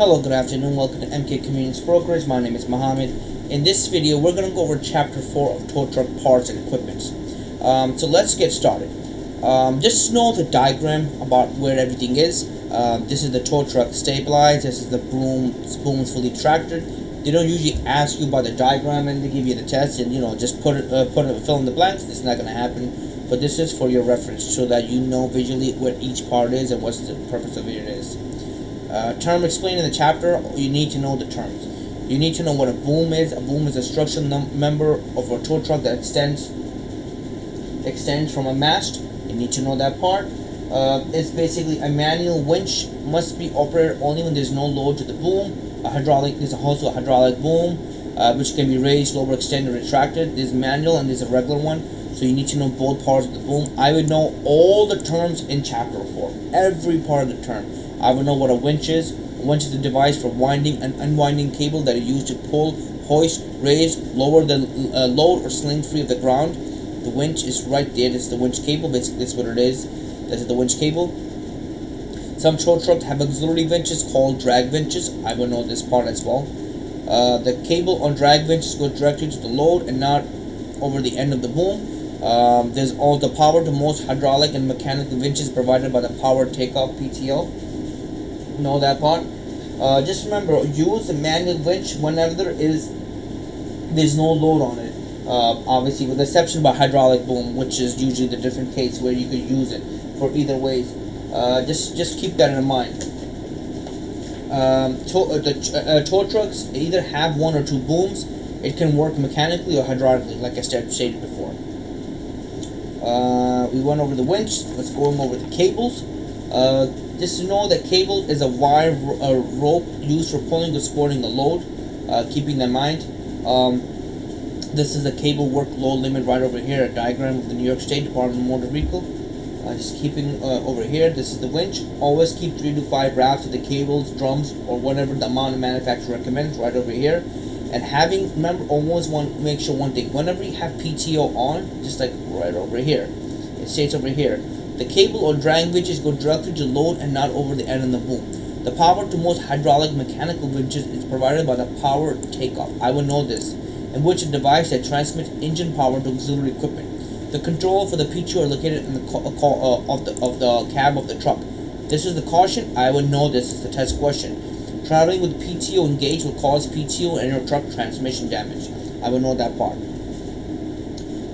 Hello, good afternoon. Welcome to MK Convenience Brokerage. My name is Mohammed. In this video, we're going to go over Chapter 4 of tow truck parts and equipment. Um, so let's get started. Um, just know the diagram about where everything is. Uh, this is the tow truck stabilized. This is the boom. Boom is fully tractored. They don't usually ask you about the diagram and they give you the test and you know just put it, uh, put it, fill in the blanks. It's not going to happen. But this is for your reference so that you know visually what each part is and what's the purpose of it is. Uh, term explained in the chapter, you need to know the terms. You need to know what a boom is. A boom is a structural member of a tow truck that extends extends from a mast. You need to know that part. Uh, it's basically a manual winch must be operated only when there's no load to the boom. A hydraulic is also a hydraulic boom, uh, which can be raised, lowered, extended, retracted. There's manual and there's a regular one. So you need to know both parts of the boom. I would know all the terms in chapter 4. Every part of the term. I would know what a winch is. A winch is a device for winding and unwinding cable that is used to pull, hoist, raise, lower the uh, load or sling free of the ground. The winch is right there. It's the winch cable. Basically, that's what it is. That is the winch cable. Some tow trucks have auxiliary winches called drag winches. I will know this part as well. Uh, the cable on drag winches goes directly to the load and not over the end of the boom. Um, there's all the power to most hydraulic and mechanical winches provided by the power takeoff PTO know that part. Uh, just remember, use the manual winch whenever there is there's no load on it. Uh, obviously, with the exception of hydraulic boom, which is usually the different case where you could use it for either ways. Uh, just just keep that in mind. Um, tow, uh, the uh, tow trucks either have one or two booms. It can work mechanically or hydraulically, like I stated before. Uh, we went over the winch. Let's go over the cables. Just know that cable is a wire a rope used for pulling or supporting a load. Uh, keeping in mind, um, this is the cable work load limit right over here, a diagram of the New York State Department of Motor Vehicle. Uh, just keeping uh, over here, this is the winch. Always keep 3 to 5 wraps of the cables, drums, or whatever the amount the manufacturer recommends right over here. And having, remember, always one, make sure one thing, whenever you have PTO on, just like right over here, it states over here, the cable or drag winches go directly to load and not over the end of the boom. The power to most hydraulic mechanical winches is provided by the power takeoff. I will know this, in which a device that transmits engine power to auxiliary equipment. The control for the PTO are located in the uh, uh, of the of the cab of the truck. This is the caution. I will know this is the test question. Traveling with PTO engaged will cause PTO and your truck transmission damage. I will know that part.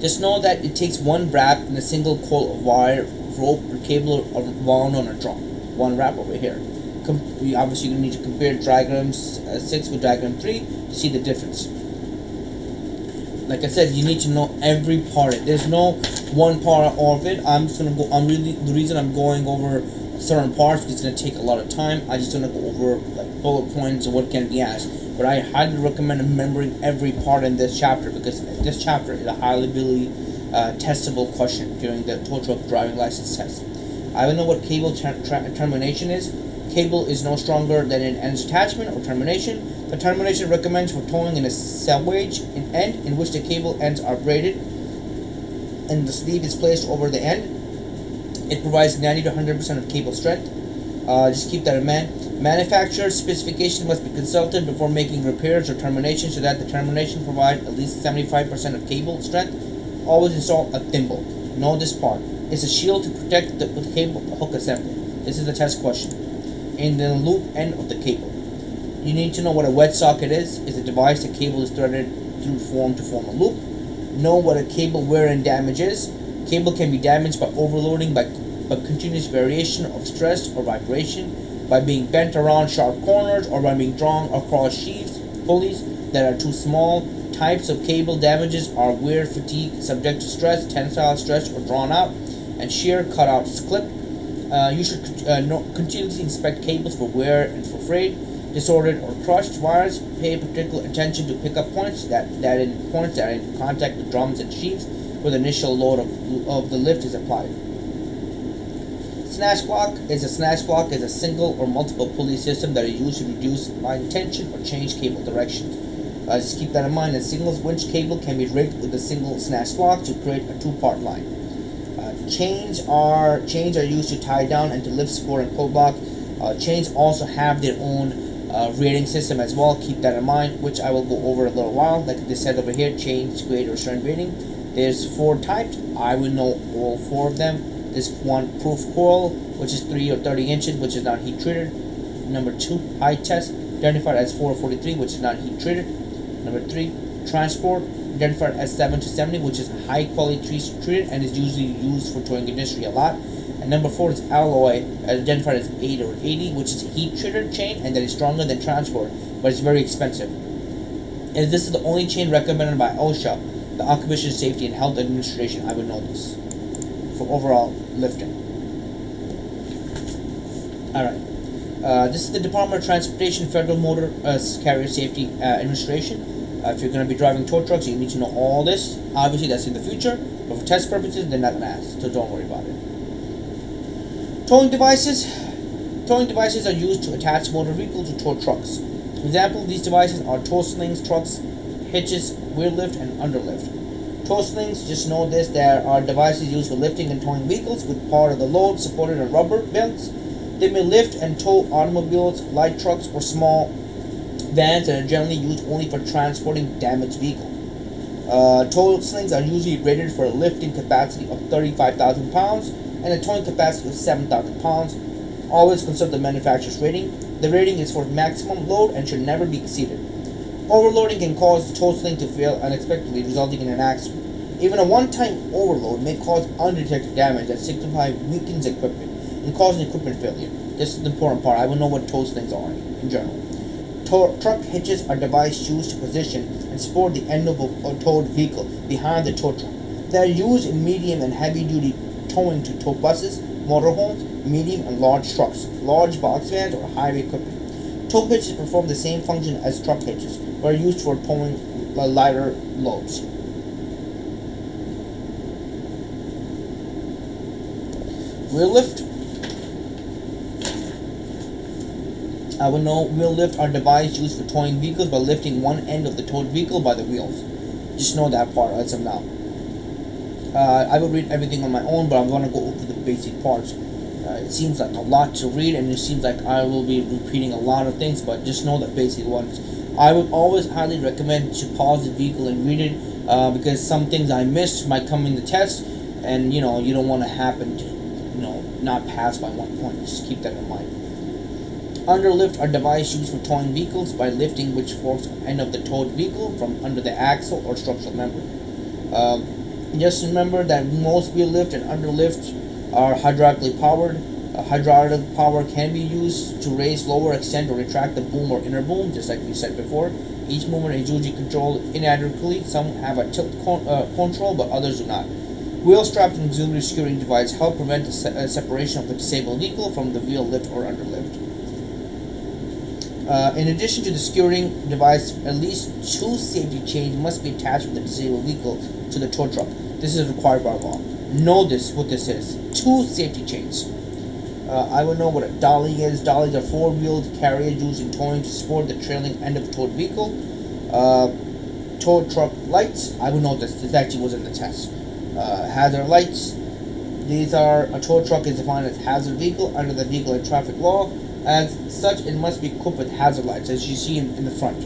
Just know that it takes one wrap in a single coil of wire rope or cable wound on a drum. One wrap over here. Com you obviously need to compare diagrams uh, 6 with diagram 3 to see the difference. Like I said, you need to know every part. There's no one part of it. I'm just gonna go. I'm really the reason I'm going over certain parts is gonna take a lot of time. I just gonna go over like bullet points of what can be asked. But I highly recommend remembering every part in this chapter because this chapter is a highly really uh, testable question during the tow truck driving license test. I don't know what cable ter termination is. Cable is no stronger than an end attachment or termination. The termination recommends for towing in a salvage in end in which the cable ends are braided and the sleeve is placed over the end. It provides 90 to 100% of cable strength. Uh, just keep that in mind. Manufacturer specifications must be consulted before making repairs or terminations so that the termination provides at least 75% of cable strength always install a thimble. Know this part. It's a shield to protect the, cable the hook assembly. This is the test question. In the loop end of the cable. You need to know what a wet socket is. It's a device the cable is threaded through form to form a loop. Know what a cable wear and damage is. Cable can be damaged by overloading, by, by continuous variation of stress or vibration, by being bent around sharp corners, or by being drawn across sheaves, pulleys that are too small, Types of cable damages are wear, fatigue, subject to stress, tensile stress, or drawn out, and shear, cutout, clip. Uh, you should uh, no, continuously inspect cables for wear and for frayed, disordered, or crushed wires. Pay particular attention to pickup points that, that in points that are in contact with drums and sheaves where the initial load of, of the lift is applied. Snatch block is a snatch block is a single or multiple pulley system that is used to reduce line tension or change cable directions. Uh, just keep that in mind. A single winch cable can be rigged with a single snatch block to create a two-part line. Uh, chains are chains are used to tie down and to lift, support, and pull block. Uh, chains also have their own uh, rating system as well. Keep that in mind, which I will go over a little while. Like this said over here, chains, grade, or strength rating. There's four types. I will know all four of them. This one, proof coil, which is 3 or 30 inches, which is not heat treated. Number two, high test, identified as 443, which is not heat treated. Number three, transport, identified as 7 to 70, which is high quality tree treated and is usually used for towing industry a lot. And number four is alloy, identified as 8 or 80, which is heat treated chain and that is stronger than transport, but it's very expensive. And this is the only chain recommended by OSHA, the Occupation Safety and Health Administration. I would know this for overall lifting. Alright. Uh, this is the Department of Transportation Federal Motor uh, Carrier Safety uh, Administration. Uh, if you're going to be driving tow trucks, you need to know all this. Obviously, that's in the future, but for test purposes, they're not ask, so don't worry about it. Towing devices. Towing devices are used to attach motor vehicles to tow trucks. Example of these devices are tow slings, trucks, hitches, wheel lift, and underlift. Tow slings, just know this, there are devices used for lifting and towing vehicles with part of the load supported on rubber belts. They may lift and tow automobiles, light trucks, or small vans and are generally used only for transporting damaged vehicles. Uh, tow slings are usually rated for a lifting capacity of 35,000 pounds and a towing capacity of 7,000 pounds. Always consult the manufacturer's rating. The rating is for maximum load and should never be exceeded. Overloading can cause the tow sling to fail unexpectedly, resulting in an accident. Even a one-time overload may cause undetected damage that signifies weakens equipment and causes equipment failure. This is the important part. I will know what tow slings are in general. Truck hitches are devices used to position and support the end of a towed vehicle behind the tow truck. They are used in medium and heavy-duty towing to tow buses, motorhomes, medium and large trucks, large box vans, or highway equipment. Tow hitches perform the same function as truck hitches, but are used for towing uh, lighter loads. Wheel lift. I will know wheel lift are devices used for towing vehicles by lifting one end of the towed vehicle by the wheels. Just know that part as of now. Uh, I will read everything on my own, but I'm going to go over the basic parts. Uh, it seems like a lot to read, and it seems like I will be repeating a lot of things, but just know the basic ones. I would always highly recommend to pause the vehicle and read it, uh, because some things I missed might come in the test, and you know, you don't want to happen to, you know, not pass by one point. Just keep that in mind. Underlift are devices used for towing vehicles by lifting which forks end of the towed vehicle from under the axle or structural member. Um, just remember that most wheel lift and underlift are hydraulically powered. Uh, hydraulic power can be used to raise, lower, extend, or retract the boom or inner boom, just like we said before. Each movement is usually controlled inadequately. Some have a tilt con uh, control, but others do not. Wheel straps and auxiliary securing device help prevent the se uh, separation of the disabled vehicle from the wheel lift or underlift. Uh, in addition to the securing device, at least two safety chains must be attached from the disabled vehicle to the tow truck. This is required by law. Know this, what this is. Two safety chains. Uh, I would know what a dolly is. Dollies are four-wheeled carriers used in towing to support the trailing end of a towed vehicle. Uh, tow truck lights. I would know this. This actually was in the test. Uh, hazard lights. These are a tow truck is defined as hazard vehicle under the vehicle and traffic law. As such, it must be equipped with hazard lights, as you see in, in the front.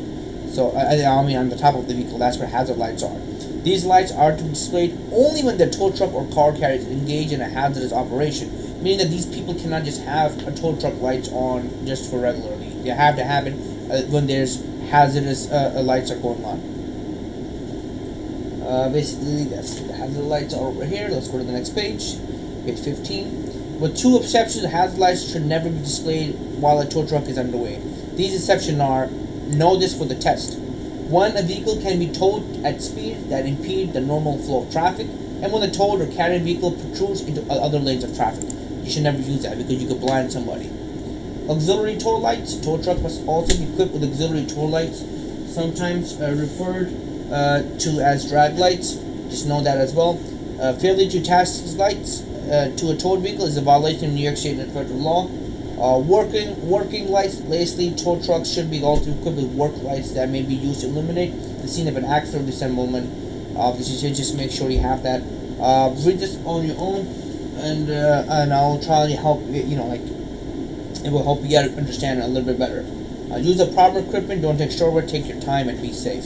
So, I, I mean, on the top of the vehicle, that's where hazard lights are. These lights are to be displayed only when the tow truck or car carrier is engaged in a hazardous operation, meaning that these people cannot just have a tow truck lights on just for regularly. They have to have it uh, when there's hazardous uh, uh lights are going on. Uh, basically, that's the hazard lights are over here. Let's go to the next page, page 15. With two exceptions, hazard lights should never be displayed while a tow truck is underway. These exceptions are, know this for the test. One, a vehicle can be towed at speeds that impede the normal flow of traffic, and when the towed or carried vehicle protrudes into other lanes of traffic. You should never use that because you could blind somebody. Auxiliary tow lights. Tow truck must also be equipped with auxiliary tow lights, sometimes uh, referred uh, to as drag lights. Just know that as well. Uh, failure to these lights uh, to a towed vehicle is a violation of New York State and federal law. Uh, working working lights, lastly, tow trucks should be also equipped with work lights that may be used to illuminate the scene of an accident or dismemberment. Obviously, so just make sure you have that. Uh, read this on your own, and and I'll try to help you know like it will help you get understand a little bit better. Uh, use the proper equipment. Don't take shortcut. Take your time and be safe.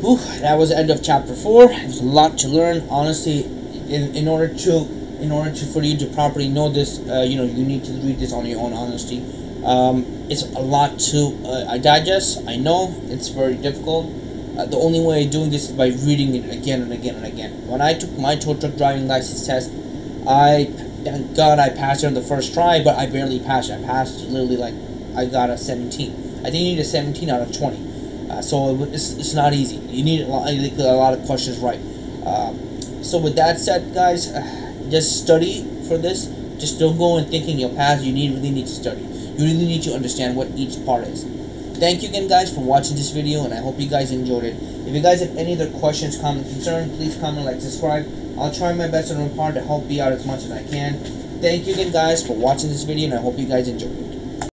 Whew, that was the end of chapter four. There's a lot to learn. Honestly, in, in order to in order to for you to properly know this, uh, you know, you need to read this on your own. Honesty, um, it's a lot to uh, digest. I know it's very difficult. Uh, the only way of doing this is by reading it again and again and again. When I took my tow truck driving license test, I thank God I passed it on the first try, but I barely passed. I passed literally like I got a 17. I think you need a 17 out of 20. Uh, so it's, it's not easy. You need a lot, a lot of questions right. So with that said, guys, uh, just study for this. Just don't go in thinking your past. You need really need to study. You really need to understand what each part is. Thank you again, guys, for watching this video, and I hope you guys enjoyed it. If you guys have any other questions, comment, concern, please comment, like, subscribe. I'll try my best on my part to help you out as much as I can. Thank you again, guys, for watching this video, and I hope you guys enjoyed it.